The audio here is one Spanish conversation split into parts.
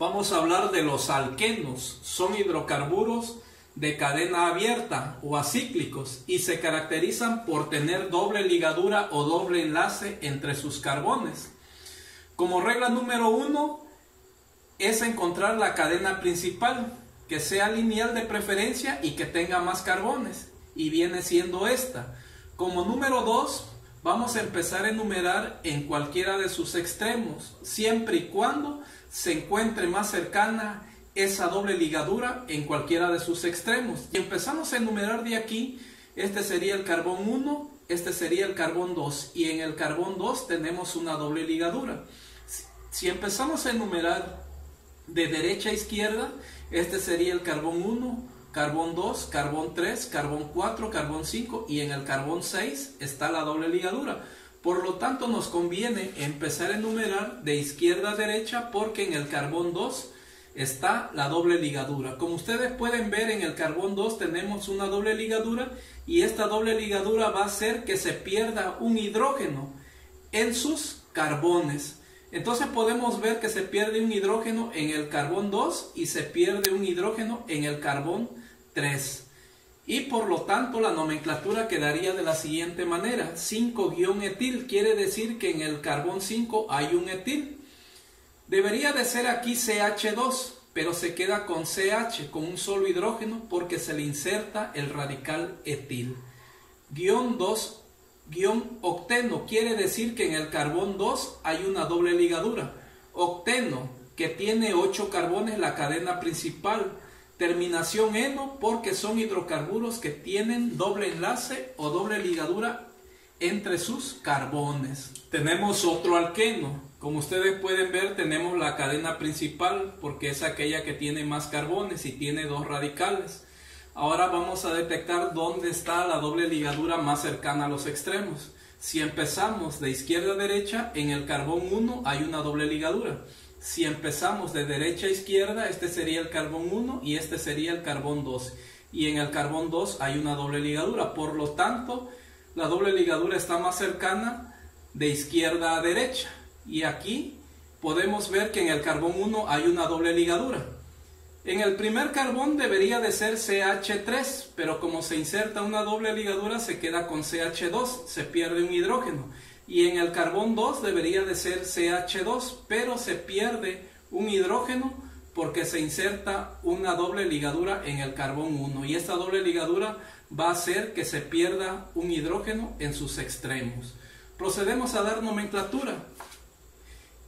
vamos a hablar de los alquenos. Son hidrocarburos de cadena abierta o acíclicos y se caracterizan por tener doble ligadura o doble enlace entre sus carbones. Como regla número uno es encontrar la cadena principal que sea lineal de preferencia y que tenga más carbones y viene siendo esta. Como número dos vamos a empezar a enumerar en cualquiera de sus extremos siempre y cuando se encuentre más cercana esa doble ligadura en cualquiera de sus extremos. Y empezamos a enumerar de aquí, este sería el carbón 1, este sería el carbón 2 y en el carbón 2 tenemos una doble ligadura. Si empezamos a enumerar de derecha a izquierda, este sería el carbón 1, carbón 2, carbón 3, carbón 4, carbón 5 y en el carbón 6 está la doble ligadura. Por lo tanto, nos conviene empezar a enumerar de izquierda a derecha porque en el carbón 2 está la doble ligadura. Como ustedes pueden ver, en el carbón 2 tenemos una doble ligadura y esta doble ligadura va a hacer que se pierda un hidrógeno en sus carbones. Entonces podemos ver que se pierde un hidrógeno en el carbón 2 y se pierde un hidrógeno en el carbón 3 y por lo tanto la nomenclatura quedaría de la siguiente manera. 5-etil quiere decir que en el carbón 5 hay un etil. Debería de ser aquí CH2, pero se queda con CH, con un solo hidrógeno, porque se le inserta el radical etil. Guión 2, guion octeno, quiere decir que en el carbón 2 hay una doble ligadura. Octeno, que tiene 8 carbones la cadena principal, Terminación eno porque son hidrocarburos que tienen doble enlace o doble ligadura entre sus carbones. Tenemos otro alqueno. Como ustedes pueden ver, tenemos la cadena principal porque es aquella que tiene más carbones y tiene dos radicales. Ahora vamos a detectar dónde está la doble ligadura más cercana a los extremos. Si empezamos de izquierda a derecha, en el carbón 1 hay una doble ligadura. Si empezamos de derecha a izquierda, este sería el carbón 1 y este sería el carbón 2. Y en el carbón 2 hay una doble ligadura. Por lo tanto, la doble ligadura está más cercana de izquierda a derecha. Y aquí podemos ver que en el carbón 1 hay una doble ligadura. En el primer carbón debería de ser CH3, pero como se inserta una doble ligadura se queda con CH2, se pierde un hidrógeno y en el carbón 2 debería de ser CH2, pero se pierde un hidrógeno porque se inserta una doble ligadura en el carbón 1 y esta doble ligadura va a hacer que se pierda un hidrógeno en sus extremos. Procedemos a dar nomenclatura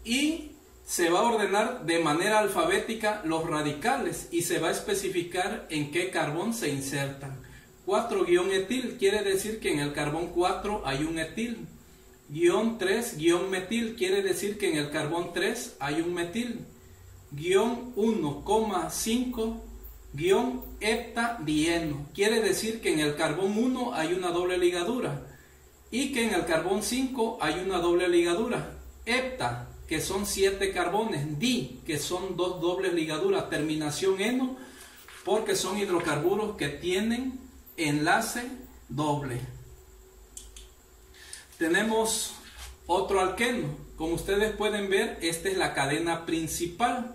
y se va a ordenar de manera alfabética los radicales y se va a especificar en qué carbón se insertan. 4-etil quiere decir que en el carbón 4 hay un etil. Guión 3, guion metil, quiere decir que en el carbón 3 hay un metil. Guión 1,5, guion heptadieno, quiere decir que en el carbón 1 hay una doble ligadura y que en el carbón 5 hay una doble ligadura. Hepta, que son 7 carbones, di, que son dos dobles ligaduras, terminación eno, porque son hidrocarburos que tienen enlace doble tenemos otro alqueno. Como ustedes pueden ver, esta es la cadena principal.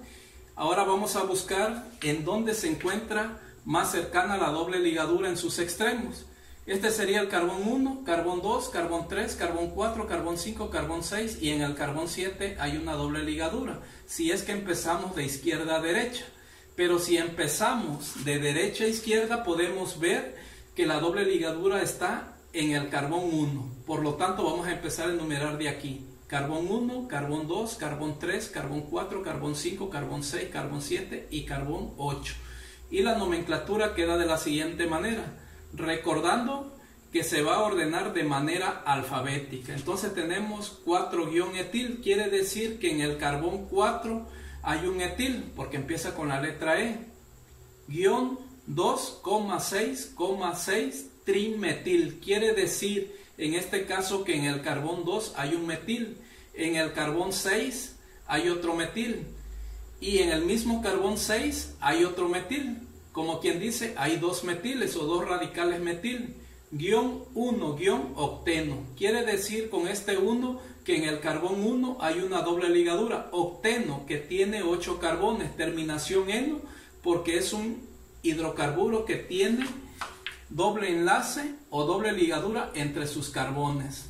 Ahora vamos a buscar en dónde se encuentra más cercana la doble ligadura en sus extremos. Este sería el carbón 1, carbón 2, carbón 3, carbón 4, carbón 5, carbón 6 y en el carbón 7 hay una doble ligadura. Si es que empezamos de izquierda a derecha. Pero si empezamos de derecha a izquierda podemos ver que la doble ligadura está en el carbón 1. Por lo tanto, vamos a empezar a enumerar de aquí. Carbón 1, carbón 2, carbón 3, carbón 4, carbón 5, carbón 6, carbón 7 y carbón 8. Y la nomenclatura queda de la siguiente manera, recordando que se va a ordenar de manera alfabética. Entonces tenemos 4-etil, quiere decir que en el carbón 4 hay un etil, porque empieza con la letra E. Guión 2,6,6 trimetil. Quiere decir en este caso que en el carbón 2 hay un metil, en el carbón 6 hay otro metil y en el mismo carbón 6 hay otro metil. Como quien dice, hay dos metiles o dos radicales metil. guion 1 guion octeno. Quiere decir con este 1 que en el carbón 1 hay una doble ligadura. Octeno que tiene 8 carbones, terminación eno, porque es un hidrocarburo que tiene doble enlace o doble ligadura entre sus carbones.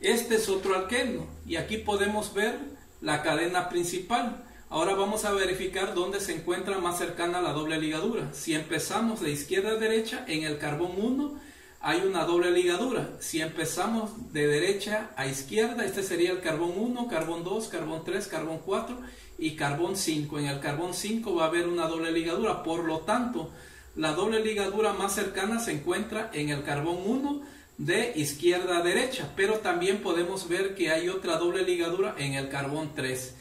Este es otro alqueno y aquí podemos ver la cadena principal. Ahora vamos a verificar dónde se encuentra más cercana la doble ligadura. Si empezamos de izquierda a derecha, en el carbón 1 hay una doble ligadura. Si empezamos de derecha a izquierda, este sería el carbón 1, carbón 2, carbón 3, carbón 4 y carbón 5. En el carbón 5 va a haber una doble ligadura. Por lo tanto, la doble ligadura más cercana se encuentra en el carbón 1 de izquierda a derecha, pero también podemos ver que hay otra doble ligadura en el carbón 3.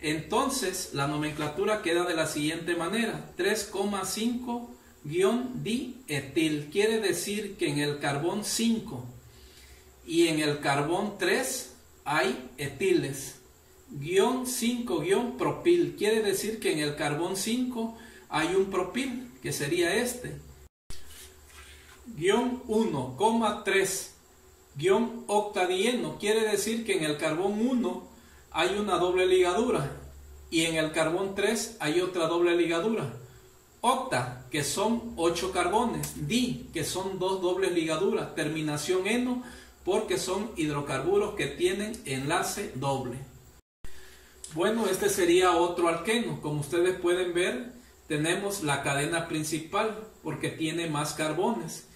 Entonces, la nomenclatura queda de la siguiente manera, 3,5-dietil. Quiere decir que en el carbón 5 y en el carbón 3 hay etiles. Guión 5 guion propil. Quiere decir que en el carbón 5 hay un propil, que sería este. Guión 1,3 guion octadieno. Quiere decir que en el carbón 1 hay una doble ligadura y en el carbón 3 hay otra doble ligadura. Octa, que son 8 carbones. Di, que son dos dobles ligaduras. Terminación eno, porque son hidrocarburos que tienen enlace doble. Bueno, este sería otro alqueno. Como ustedes pueden ver, tenemos la cadena principal porque tiene más carbones.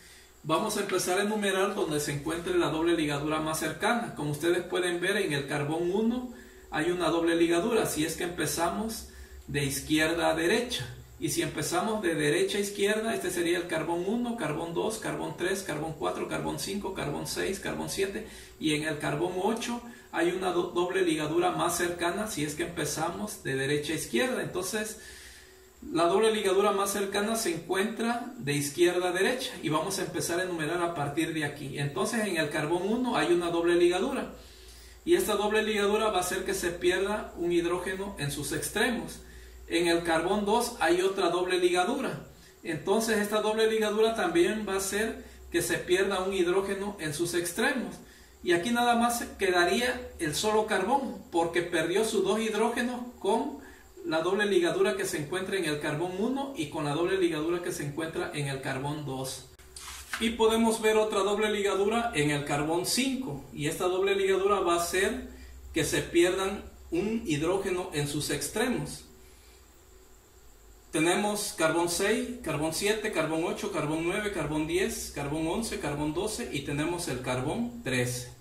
Vamos a empezar a enumerar donde se encuentre la doble ligadura más cercana. Como ustedes pueden ver, en el carbón 1 hay una doble ligadura, si es que empezamos de izquierda a derecha. Y si empezamos de derecha a izquierda, este sería el carbón 1, carbón 2, carbón 3, carbón 4, carbón 5, carbón 6, carbón 7. Y en el carbón 8 hay una doble ligadura más cercana si es que empezamos de derecha a izquierda. Entonces, la doble ligadura más cercana se encuentra de izquierda a derecha. Y vamos a empezar a enumerar a partir de aquí. Entonces, en el carbón 1 hay una doble ligadura y esta doble ligadura va a hacer que se pierda un hidrógeno en sus extremos. En el carbón 2 hay otra doble ligadura. Entonces esta doble ligadura también va a hacer que se pierda un hidrógeno en sus extremos. Y aquí nada más quedaría el solo carbón, porque perdió sus dos hidrógenos con la doble ligadura que se encuentra en el carbón 1 y con la doble ligadura que se encuentra en el carbón 2. Y podemos ver otra doble ligadura en el carbón 5. Y esta doble ligadura va a hacer que se pierdan un hidrógeno en sus extremos. Tenemos carbón 6, carbón 7, carbón 8, carbón 9, carbón 10, carbón 11, carbón 12 y tenemos el carbón 13.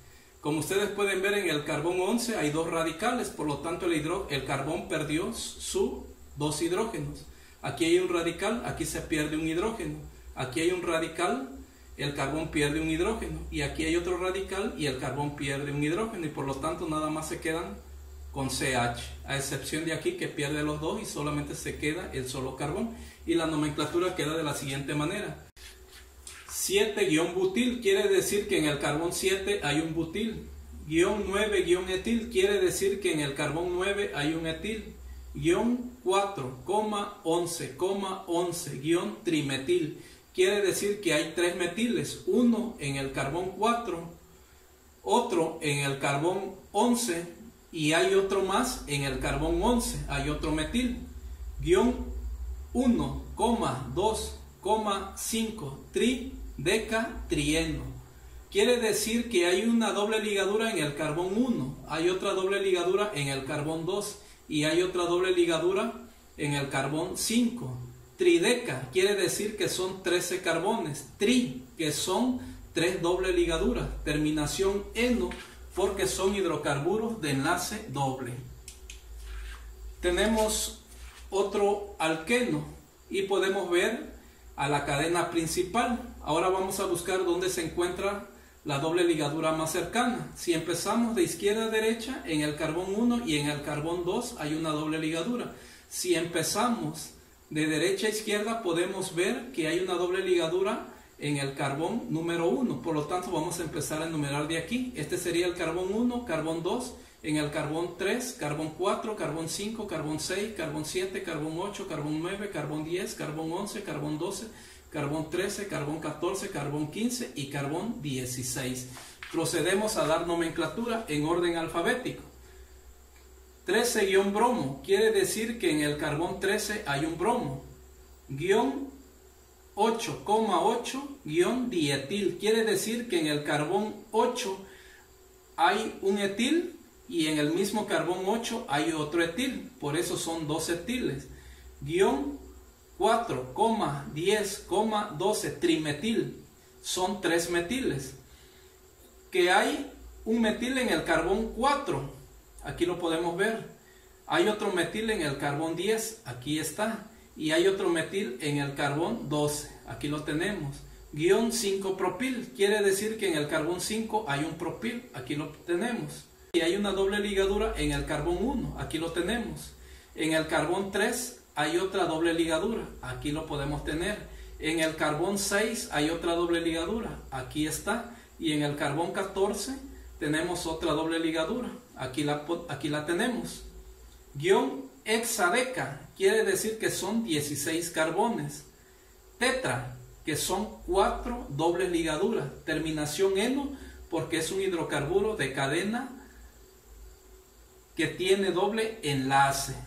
Como ustedes pueden ver en el carbón 11 hay dos radicales, por lo tanto el, el carbón perdió sus dos hidrógenos. Aquí hay un radical, aquí se pierde un hidrógeno. Aquí hay un radical, el carbón pierde un hidrógeno y aquí hay otro radical y el carbón pierde un hidrógeno y por lo tanto nada más se quedan con CH, a excepción de aquí que pierde los dos y solamente se queda el solo carbón y la nomenclatura queda de la siguiente manera. 7-butil quiere decir que en el carbón 7 hay un butil. Guión 9-etil quiere decir que en el carbón 9 hay un etil. Guión 4,11,11 guion trimetil quiere decir que hay tres metiles, uno en el carbón 4, otro en el carbón 11 y hay otro más en el carbón 11, hay otro metil. Guión 1,2,5 trideca trieno. Quiere decir que hay una doble ligadura en el carbón 1, hay otra doble ligadura en el carbón 2 y hay otra doble ligadura en el carbón 5. Trideca quiere decir que son 13 carbones. Tri, que son tres doble ligaduras. Terminación eno, porque son hidrocarburos de enlace doble. Tenemos otro alqueno y podemos ver a la cadena principal. Ahora vamos a buscar dónde se encuentra la doble ligadura más cercana. Si empezamos de izquierda a derecha, en el carbón 1 y en el carbón 2 hay una doble ligadura. Si empezamos de derecha a izquierda podemos ver que hay una doble ligadura en el carbón número 1. Por lo tanto, vamos a empezar a enumerar de aquí. Este sería el carbón 1, carbón 2, en el carbón 3, carbón 4, carbón 5, carbón 6, carbón 7, carbón 8, carbón 9, carbón 10, carbón 11, carbón 12, carbón 13, carbón 14, carbón 15 y carbón 16. Procedemos a dar nomenclatura en orden alfabético. 13-bromo quiere decir que en el carbón 13 hay un bromo. Guión 8,8 dietil quiere decir que en el carbón 8 hay un etil y en el mismo carbón 8 hay otro etil, por eso son dos etiles. Guión 4,10,12 trimetil son tres metiles. Que hay un metil en el carbón 4, aquí lo podemos ver. Hay otro metil en el carbón 10, aquí está. Y hay otro metil en el carbón 12, aquí lo tenemos. Guión 5 propil, quiere decir que en el carbón 5 hay un propil, aquí lo tenemos. Y hay una doble ligadura en el carbón 1, aquí lo tenemos. En el carbón 3 hay otra doble ligadura, aquí lo podemos tener. En el carbón 6 hay otra doble ligadura, aquí está. Y en el carbón 14 tenemos otra doble ligadura, aquí la, aquí la tenemos. Guión hexadeca quiere decir que son 16 carbones. Tetra, que son 4 dobles ligaduras. Terminación eno, porque es un hidrocarburo de cadena que tiene doble enlace.